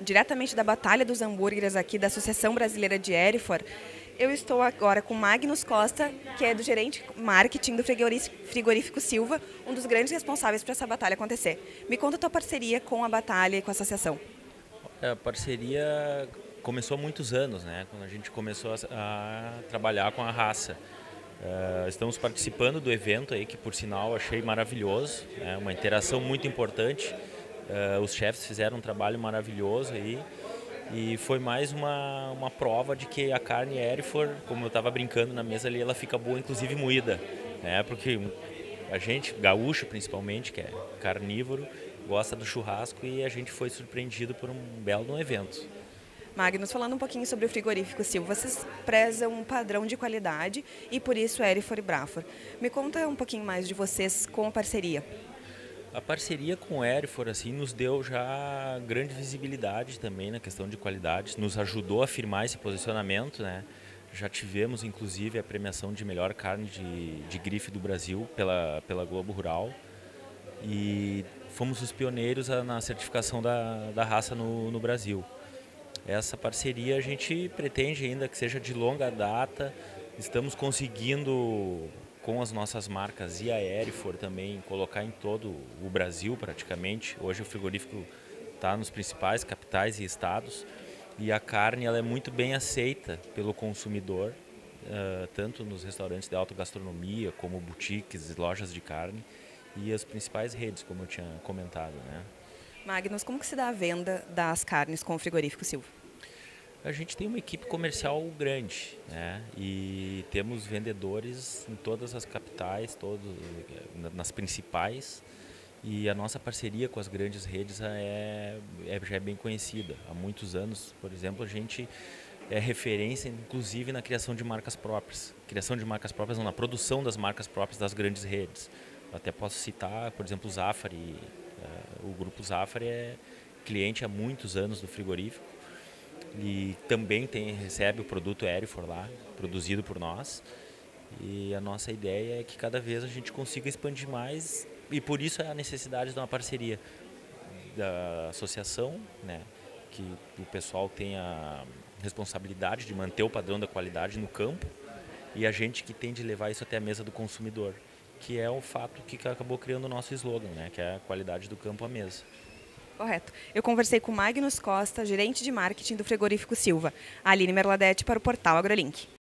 diretamente da Batalha dos Hambúrgueres aqui da Associação Brasileira de Erifor. Eu estou agora com Magnus Costa, que é do gerente marketing do Frigorífico Silva, um dos grandes responsáveis para essa batalha acontecer. Me conta a tua parceria com a batalha e com a associação. É, a parceria começou há muitos anos, né? Quando a gente começou a, a trabalhar com a raça. Uh, estamos participando do evento aí que por sinal achei maravilhoso, é uma interação muito importante. Uh, os chefes fizeram um trabalho maravilhoso aí e foi mais uma, uma prova de que a carne Erifor, como eu estava brincando na mesa ali, ela fica boa inclusive moída, né? Porque a gente, gaúcho principalmente, que é carnívoro, gosta do churrasco e a gente foi surpreendido por um belo evento. Magnus, falando um pouquinho sobre o frigorífico Silva, vocês prezam um padrão de qualidade e por isso Erifor e Brafor. Me conta um pouquinho mais de vocês com a parceria. A parceria com o Erifor assim, nos deu já grande visibilidade também na questão de qualidade, nos ajudou a firmar esse posicionamento. Né? Já tivemos, inclusive, a premiação de melhor carne de, de grife do Brasil pela, pela Globo Rural e fomos os pioneiros na certificação da, da raça no, no Brasil. Essa parceria a gente pretende ainda que seja de longa data. Estamos conseguindo, com as nossas marcas e a Aerifor também, colocar em todo o Brasil praticamente. Hoje o frigorífico está nos principais capitais e estados e a carne ela é muito bem aceita pelo consumidor, uh, tanto nos restaurantes de alta gastronomia, como boutiques, lojas de carne e as principais redes, como eu tinha comentado. Né? Magnus, como que se dá a venda das carnes com o frigorífico Silva? A gente tem uma equipe comercial grande, né? E temos vendedores em todas as capitais, todos, nas principais. E a nossa parceria com as grandes redes é, é, já é bem conhecida. Há muitos anos, por exemplo, a gente é referência, inclusive, na criação de marcas próprias. Criação de marcas próprias, não, na produção das marcas próprias das grandes redes. Eu até posso citar, por exemplo, o Zafari, o grupo Zafari é cliente há muitos anos do frigorífico e também tem, recebe o produto Aerifor lá, produzido por nós. E a nossa ideia é que cada vez a gente consiga expandir mais e por isso é a necessidade de uma parceria da associação, né, que o pessoal tenha responsabilidade de manter o padrão da qualidade no campo e a gente que tem de levar isso até a mesa do consumidor que é o fato que acabou criando o nosso slogan, né? que é a qualidade do campo à mesa. Correto. Eu conversei com Magnus Costa, gerente de marketing do frigorífico Silva. Aline Merladete para o portal AgroLink.